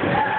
Yeah.